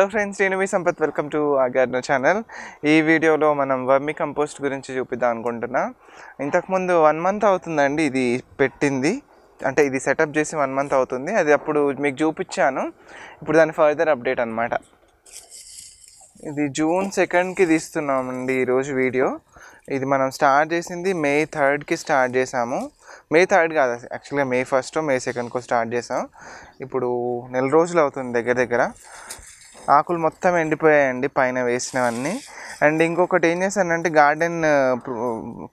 Hello friends నేను మీ Sampath. Welcome to garden channel. ఈ వీడియోలో మనం వర్మి కంపోస్ట్ గురించి చూపిద్దాం అనుకుంటున్నా. ఇంతకుముందు వన్ మంత్ అవుతుందండి ఇది పెట్టింది. అంటే ఇది సెటప్ చేసి వన్ మంత్ అవుతుంది. అది అప్పుడు మీకు చూపించాను. ఇప్పుడు దాని ఫర్దర్ అప్డేట్ అనమాట ఇది జూన్ సెకండ్కి తీస్తున్నామండి ఈరోజు వీడియో. ఇది మనం స్టార్ట్ చేసింది మే థర్డ్కి స్టార్ట్ చేసాము. మే థర్డ్ కాదు యాక్చువల్గా మే ఫస్ట్ మే సెకండ్కో స్టార్ట్ చేసాం. ఇప్పుడు నెల రోజులు అవుతుంది దగ్గర దగ్గర. ఆకులు మొత్తం ఎండిపోయాయండి పైన వేసినవన్నీ. అండ్ ఇంకొకటి ఏం చేశానంటే గార్డెన్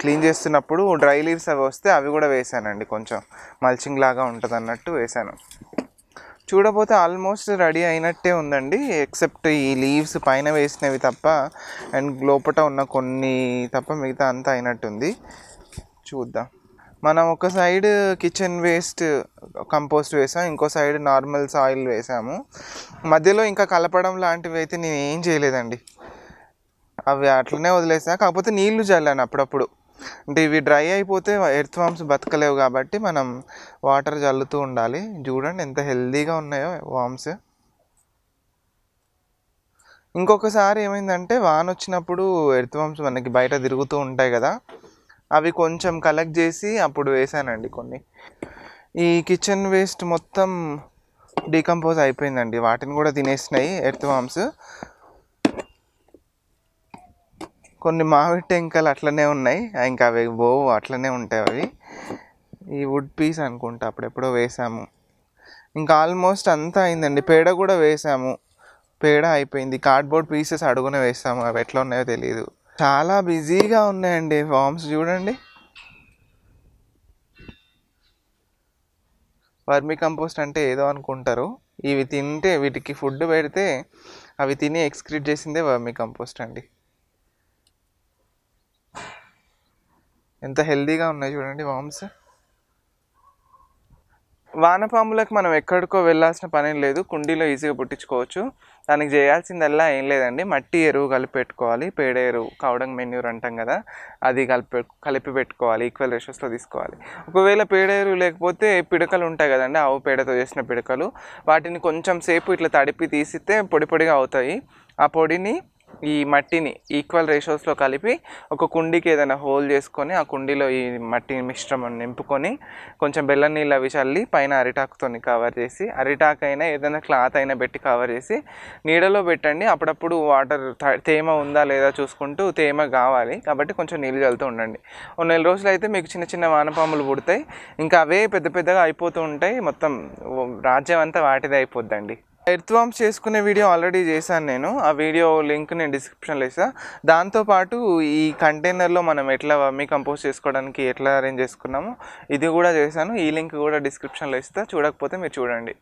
క్లీన్ చేస్తున్నప్పుడు డ్రై లీవ్స్ అవి వస్తే అవి కూడా వేసానండి కొంచెం. మల్చింగ్ లాగా ఉంటుంది అన్నట్టు వేసాను. చూడబోతే ఆల్మోస్ట్ రెడీ అయినట్టే ఉందండి ఎక్సెప్ట్ ఈ లీవ్స్ పైన వేసినవి తప్ప అండ్ లోపల ఉన్న కొన్ని తప్ప మిగతా అంతా అయినట్టుంది. చూద్దాం. మనం ఒక సైడ్ కిచెన్ వేస్ట్ కంపోస్ట్ వేసాం ఇంకో సైడ్ నార్మల్ సాయిల్ వేసాము. మధ్యలో ఇంకా కలపడం లాంటివి అయితే నేను ఏం చేయలేదండి. అవి అట్లనే వదిలేసా. కాకపోతే నీళ్ళు చల్లాను అప్పుడప్పుడు. అంటే ఇవి డ్రై అయిపోతే ఎర్త్ వామ్స్ బతకలేవు కాబట్టి మనం వాటర్ చల్లుతూ ఉండాలి. చూడండి ఎంత హెల్దీగా ఉన్నాయో వామ్స్. ఇంకొకసారి ఏమైందంటే వాన వచ్చినప్పుడు ఎర్త్ వామ్స్ మనకి బయట తిరుగుతూ ఉంటాయి కదా. అవి కొంచెం కలెక్ట్ చేసి అప్పుడు వేసానండి కొన్ని. ఈ కిచెన్ వేస్ట్ మొత్తం డీకంపోజ్ అయిపోయిందండి. వాటిని కూడా తినేసినాయి ఎర్త్ వామ్స్ కొన్ని మామిడి టెంకలు అట్లనే ఉన్నాయి. ఇంకా అవి పోవు అట్లనే ఉంటాయి అవి. ఈ వుడ్ పీస్ అనుకుంటా అప్పుడెప్పుడో వేసాము. ఇంకా ఆల్మోస్ట్ అంతా అయిందండి. పేడ కూడా వేసాము. పేడ అయిపోయింది. కార్డ్బోర్డ్ పీసెస్ అడుగునే వేసాము అవి ఎట్లా ఉన్నాయో తెలియదు చాలా బిజీగా ఉన్నాయండి ఫామ్స్ చూడండి. వర్మి కంపోస్ట్ అంటే ఏదో అనుకుంటారు. ఇవి తింటే వీటికి ఫుడ్ పెడితే అవి తిని ఎక్స్క్రీట్ చేసిందే వర్మి కంపోస్ట్ అండి. ఎంత హెల్దీగా ఉన్నాయి చూడండి వామ్స్ వానపాములకు మనం ఎక్కడికో వెళ్ళాల్సిన పని లేదు. కుండీలో ఈజీగా పుట్టించుకోవచ్చు. దానికి చేయాల్సిందల్లా ఏం లేదండి. మట్టి ఎరువు కలిపి పెట్టుకోవాలి. పేడ ఎరువు కౌడంగ్ మెన్యూర్ అంటాం కదా అది కలిపి కలిపి పెట్టుకోవాలి. ఈక్వల్ రేషియోస్లో తీసుకోవాలి. ఒకవేళ పేడ ఎరువు లేకపోతే పిడకలు ఉంటాయి కదండి. ఆవు పేడతో చేసిన పిడకలు. వాటిని కొంచెం సేపు ఇట్లా తడిపి తీసితే పొడి పొడిగా అవుతాయి. ఆ పొడిని ఈ మట్టిని ఈక్వల్ రేషియోస్లో కలిపి ఒక కుండీకి ఏదైనా హోల్ చేసుకొని ఆ కుండీలో ఈ మట్టి మిశ్రమం నింపుకొని కొంచెం బెల్లం నీళ్ళు అవి చల్లి పైన అరిటాకుతో కవర్ చేసి అరిటాకు అయినా ఏదైనా క్లాత్ అయినా పెట్టి కవర్ చేసి నీడలో పెట్టండి. అప్పుడప్పుడు వాటర్ తేమ ఉందా లేదా చూసుకుంటూ తేమ కావాలి. కాబట్టి కొంచెం నీళ్ళు చల్లుతూ ఉండండి. ఓ నెల రోజులు అయితే మీకు చిన్న చిన్న వానపాములు పుడతాయి. ఇంకా అవే పెద్ద పెద్దగా అయిపోతూ ఉంటాయి. మొత్తం రాజ్యం అంతా వాటిదే అయిపోద్దండి. ఎర్త్ వామ్స్ చేసుకునే వీడియో ఆల్రెడీ చేశాను నేను. ఆ వీడియో లింక్ నేను డిస్క్రిప్షన్లో ఇస్తాను దాంతోపాటు ఈ కంటైనర్లో మనం ఎట్లా మీ కంపోజ్ చేసుకోవడానికి ఎట్లా అరేంజ్ చేసుకున్నామో ఇది కూడా చేశాను. ఈ లింక్ కూడా డిస్క్రిప్షన్లో ఇస్తా చూడకపోతే మీరు చూడండి.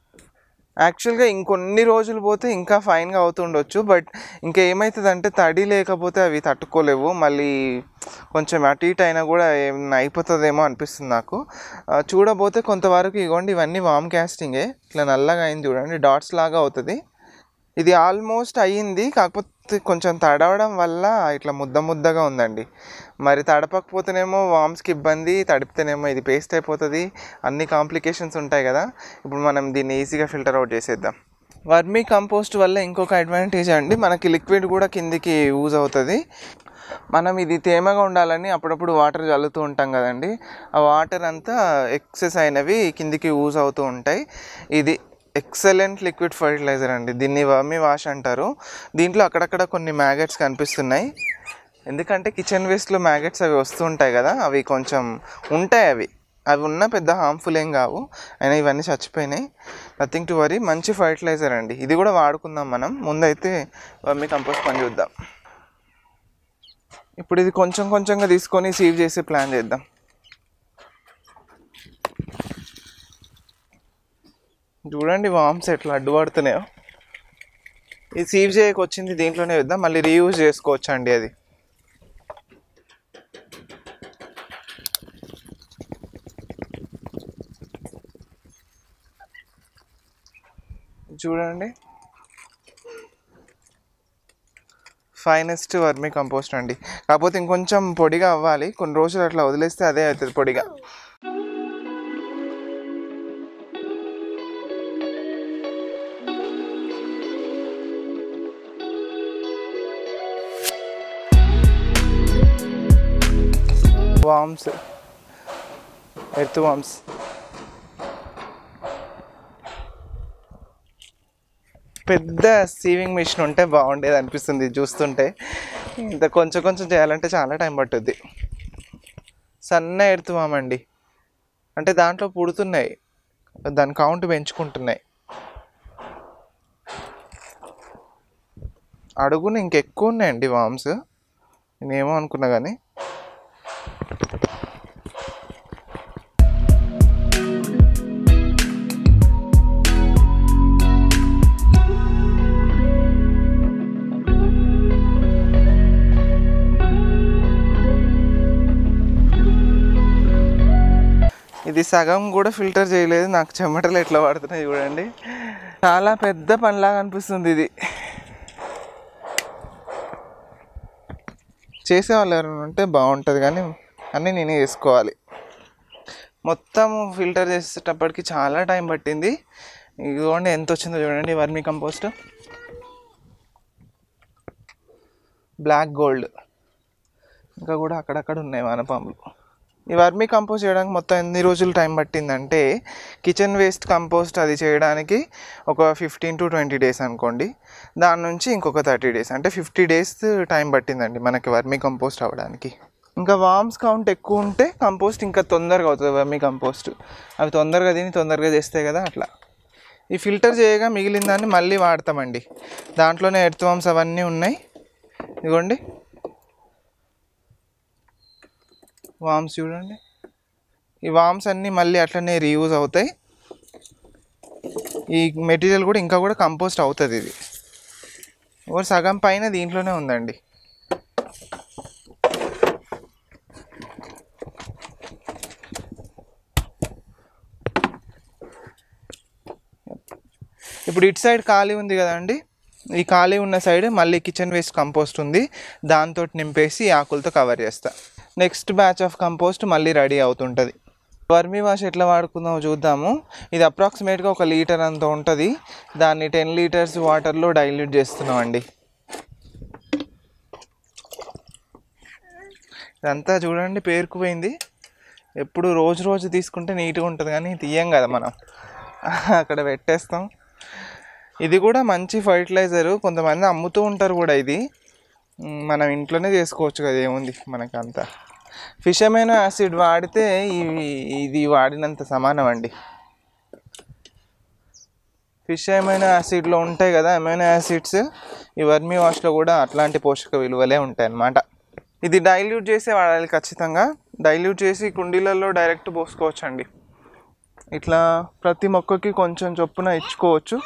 యాక్చువల్గా ఇంకొన్ని రోజులు పోతే ఇంకా ఫైన్గా అవుతుండొచ్చు బట్ ఇంకా ఏమవుతుందంటే తడి లేకపోతే అవి తట్టుకోలేవు. మళ్ళీ కొంచెం అటు ఇటు అయినా కూడా ఏమైనా అయిపోతుందేమో అనిపిస్తుంది నాకు. చూడబోతే కొంతవరకు ఇగోండి ఇవన్నీ వామ్ క్యాస్టింగే ఇట్లా నల్లగా అయింది చూడండి డాట్స్ లాగా అవుతుంది. ఇది ఆల్మోస్ట్ అయ్యింది కాకపోతే కొంచెం తడవడం వల్ల ఇట్లా ముద్ద ముద్దగా ఉందండి. మరి తడపకపోతేనేమో వామ్స్కి ఇబ్బంది తడిపితేనేమో ఇది పేస్ట్ అయిపోతుంది అన్ని కాంప్లికేషన్స్ ఉంటాయి కదా. ఇప్పుడు మనం దీన్ని ఈజీగా ఫిల్టర్ అవుట్ చేసేద్దాం. వర్మీ కంపోస్ట్ వల్ల ఇంకొక అడ్వాంటేజ్ అండి మనకి లిక్విడ్ కూడా కిందికి యూజ్ అవుతుంది. మనం ఇది తేమగా ఉండాలని అప్పుడప్పుడు వాటర్ చల్లుతూ ఉంటాం కదండి. ఆ వాటర్ అంతా ఎక్సెస్ అయినవి కిందికి యూజ్ అవుతూ ఉంటాయి. ఇది ఎక్సలెంట్ లిక్విడ్ ఫర్టిలైజర్ అండి. దీన్ని వర్మి వాష్ అంటారు. దీంట్లో అక్కడక్కడ కొన్ని మ్యాగెట్స్ కనిపిస్తున్నాయి. ఎందుకంటే కిచెన్ వేస్ట్లో మ్యాగెట్స్ అవి వస్తూ ఉంటాయి కదా అవి కొంచెం ఉంటాయి అవి. అవి ఉన్న పెద్ద హార్మ్ఫుల్ ఏం కావు. అయినా ఇవన్నీ చచ్చిపోయినాయి. నథింగ్ టు వరీ మంచి ఫర్టిలైజర్ అండి. ఇది కూడా వాడుకుందాం మనం. ముందైతే వర్మి కంపోస్ట్ పని చూద్దాం. ఇప్పుడు ఇది కొంచెం కొంచెంగా తీసుకొని సేవ్ చేసే ప్లాన్ చేద్దాం. చూడండి వామ్స్ ఎట్లా అడ్డుపడుతున్నాయో. ఇది సీవ్ చేయక వచ్చింది దీంట్లోనే వేద్దాం మళ్ళీ రీయూజ్ చేసుకోవచ్చు అండి అది. చూడండి. ఫైనెస్ట్ వర్మీ కంపోస్ట్ అండి. కాకపోతే ఇంకొంచెం పొడిగా అవ్వాలి కొన్ని రోజులు అట్లా వదిలేస్తే అదే అవుతుంది పొడిగా. వామ్స్ ఎర్త్ వామ్స్ పెద్ద సీవింగ్ మిషన్ ఉంటే బాగుండేది అనిపిస్తుంది చూస్తుంటే. ఇంత కొంచెం కొంచెం చేయాలంటే చాలా టైం పట్టుద్ది. సన్న అండి అంటే దాంట్లో పుడుతున్నాయి. దాని కౌంట్ పెంచుకుంటున్నాయి. అడుగున ఇంకెక్కువ ఉన్నాయండి వామ్స్. నేనేమో అనుకున్నా కానీ ఇది సగం కూడా ఫిల్టర్ చేయలేదు. నాకు చెమటలు ఎట్లా పడుతున్నాయి చూడండి. చాలా పెద్ద పనిలాగా అనిపిస్తుంది ఇది. చేసేవాళ్ళు ఎవరైనా ఉంటే బాగుంటుంది కానీ అన్నీ నేనే చేసుకోవాలి. మొత్తం ఫిల్టర్ చేసేటప్పటికి చాలా టైం పట్టింది. ఇదిగోండి ఎంత వచ్చిందో చూడండి వర్మీ కంపోస్ట్. Black gold. ఇంకా కూడా అక్కడక్కడ ఉన్నాయి వానపాములు. ఈ వర్మీ కంపోస్ట్ చేయడానికి మొత్తం ఎన్ని రోజులు టైం పట్టిందంటే కిచెన్ వేస్ట్ కంపోస్ట్ అది చేయడానికి ఒక ఫిఫ్టీన్ టు ట్వంటీ డేస్ అనుకోండి. దాని నుంచి ఇంకొక థర్టీ డేస్ అంటే ఫిఫ్టీ డేస్ టైం పట్టిందండి మనకి వర్మీ కంపోస్ట్ అవ్వడానికి. ఇంకా వామ్స్ కౌంట్ ఎక్కువ ఉంటే కంపోస్ట్ ఇంకా తొందరగా అవుతుంది వర్మీ కంపోస్ట్. అవి తొందరగా తిని తొందరగా చేస్తాయి కదా అట్లా. ఈ ఫిల్టర్ చేయగా మిగిలిన దాన్ని మళ్ళీ వాడతామండి. దాంట్లోనే ఎర్త్ వామ్స్ అవన్నీ ఉన్నాయి. ఇదిగోండి. వామ్స్ చూడండి. ఈ వామ్స్ అన్నీ మళ్ళీ అట్లనే రీయూజ్ అవుతాయి. ఈ మెటీరియల్ కూడా ఇంకా కూడా కంపోస్ట్ అవుతుంది ఇది. ఓ సగం పైన దీంట్లోనే ఉందండి. ఇప్పుడు ఇటు సైడ్ ఖాళీ ఉంది కదండి. ఈ ఖాళీ ఉన్న సైడ్ మళ్ళీ కిచెన్ వేస్ట్ కంపోస్ట్ ఉంది. దాంతో నింపేసి ఆకులతో కవర్ చేస్తా. నెక్స్ట్ బ్యాచ్ ఆఫ్ కంపోస్ట్ మళ్ళీ రెడీ అవుతుంటుంది. వర్మీ వాష్ ఎట్లా వాడుకుందామో చూద్దాము. ఇది అప్రాక్సిమేట్గా ఒక లీటర్ అంత ఉంటుంది. దాన్ని టెన్ లీటర్స్ వాటర్లో డైల్యూట్ చేస్తున్నాం అండి ఇదంతా చూడండి పేరుకుపోయింది. ఎప్పుడు రోజు రోజు తీసుకుంటే నీట్గా ఉంటుంది కానీ తీయం కదా మనం. అక్కడ పెట్టేస్తాం. ఇది కూడా మంచి ఫర్టిలైజరు కొంతమంది అమ్ముతూ ఉంటారు కూడా ఇది. మనం ఇంట్లోనే చేసుకోవచ్చు కదా ఏముంది మనకంతా. ఫిష్ అమైనో యాసిడ్ వాడితే ఇవి ఇది వాడినంత సమానం అండి. ఫిష్ అమైనో యాసిడ్లో ఉంటాయి కదా అమైనో యాసిడ్స్ ఈ వర్మీ వాష్లో కూడా అట్లాంటి పోషక విలువలే ఉంటాయి అన్నమాట ఇది డైల్యూట్ చేసి వాడాలి ఖచ్చితంగా. డైల్యూట్ చేసి కుండీలలో డైరెక్ట్ పోసుకోవచ్చు అండి ఇట్లా ప్రతి మొక్కకి కొంచెం చొప్పున ఇచ్చుకోవచ్చు.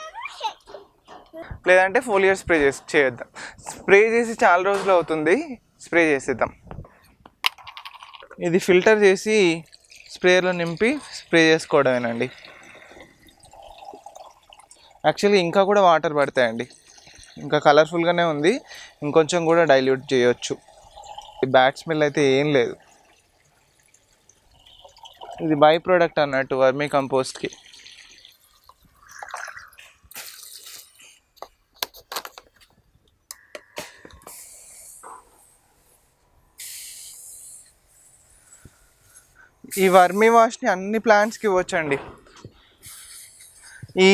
లేదంటే ఫోలియర్ స్ప్రే చేసి చేద్దాం స్ప్రే చేసి చాలా రోజులు అవుతుంది. స్ప్రే చేసేద్దాం. ఇది ఫిల్టర్ చేసి స్ప్రేలో నింపి స్ప్రే చేసుకోవడమేనండి. యాక్చువల్లీ ఇంకా కూడా వాటర్ పడతాయండి. ఇంకా కలర్ఫుల్గానే ఉంది. ఇంకొంచెం కూడా డైల్యూట్ చేయొచ్చు. ఈ బ్యాట్ స్మెల్ అయితే ఏం లేదు. ఇది బై ప్రోడక్ట్ అన్నట్టు వర్మీ కంపోస్ట్కి ఈ వర్మీ వాష్ని అన్ని ప్లాంట్స్కి ఇవ్వచ్చండి. ఈ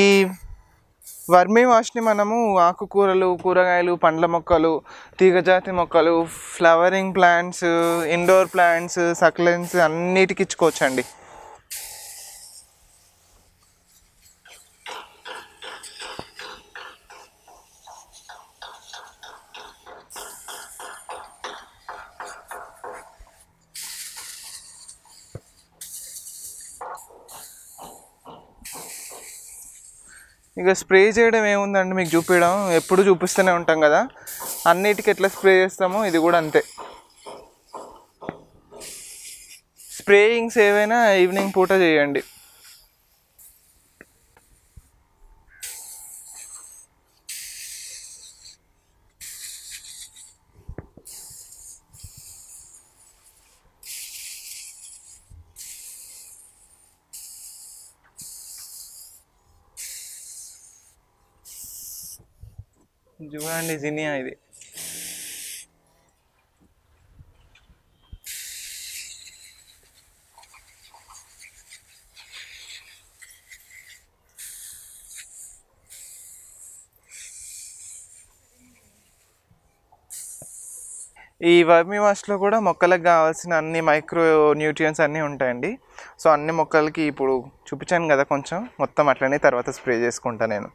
వర్మీ వాష్ని మనము ఆకుకూరలు కూరగాయలు పండ్ల మొక్కలు తీగజాతి మొక్కలు flowering plants indoor plants succulents అన్నిటికి ఇచ్చుకోవచ్చండి. ఇక స్ప్రే చేయడం ఏముందండి మీకు చూపించడం ఎప్పుడు చూపిస్తూనే ఉంటాం కదా. అన్నిటికీ ఎట్లా స్ప్రే చేస్తామో ఇది కూడా అంతే. స్ప్రేయింగ్స్ ఏవైనా ఈవినింగ్ పూట చేయండి. చూడండి జినియా ఇది. ఈ వర్మి వాష్లో కూడా మొక్కలకు కావాల్సిన అన్ని మైక్రో న్యూట్రియన్స్ అన్నీ ఉంటాయండి. సో అన్ని మొక్కలకి ఇప్పుడు చూపించాను కదా కొంచెం. మొత్తం అట్లనే తర్వాత స్ప్రే చేసుకుంటా నేను.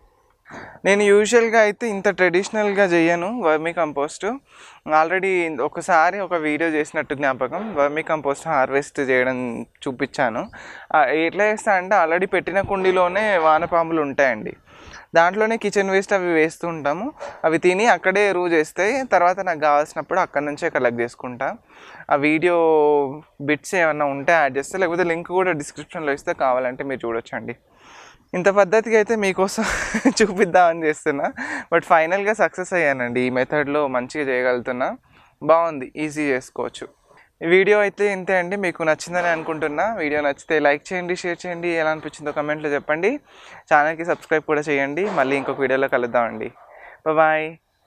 నేను యూజువల్గా అయితే ఇంత ట్రెడిషనల్గా చేయను వర్మీ కంపోస్ట్. ఆల్రెడీ ఒకసారి ఒక వీడియో చేసినట్టు జ్ఞాపకం వర్మీ కంపోస్ట్ హార్వెస్ట్ చేయడం చూపించాను. ఎట్లా చేస్తా అంటే ఆల్రెడీ పెట్టిన కుండీలోనే వానపాములు ఉంటాయండి. దాంట్లోనే కిచెన్ వేస్ట్ అవి వేస్తూ ఉంటాము. అవి తిని అక్కడే ఎరువు చేస్తాయి తర్వాత నాకు కావాల్సినప్పుడు అక్కడ నుంచే కలెక్ట్ చేసుకుంటా. ఆ వీడియో బిట్స్ ఏమన్నా ఉంటే యాడ్ చేస్తే లేకపోతే లింక్ కూడా డిస్క్రిప్షన్లో ఇస్తే కావాలంటే మీరు చూడొచ్చండి. ఇంత పద్ధతిగా అయితే మీకోసం చూపిద్దామని చేస్తున్నా. బట్ ఫైనల్గా సక్సెస్ అయ్యానండి. ఈ మెథడ్లో మంచిగా చేయగలుగుతున్నా. బాగుంది. ఈజీ చేసుకోవచ్చు. వీడియో అయితే ఇంతే అండి. మీకు నచ్చిందని అనుకుంటున్నా. వీడియో నచ్చితే లైక్ చేయండి షేర్ చేయండి. ఎలా అనిపించిందో కమెంట్లో చెప్పండి. ఛానల్కి సబ్స్క్రైబ్ కూడా చేయండి. మళ్ళీ ఇంకొక వీడియోలో కలుద్దామండి. బాయ్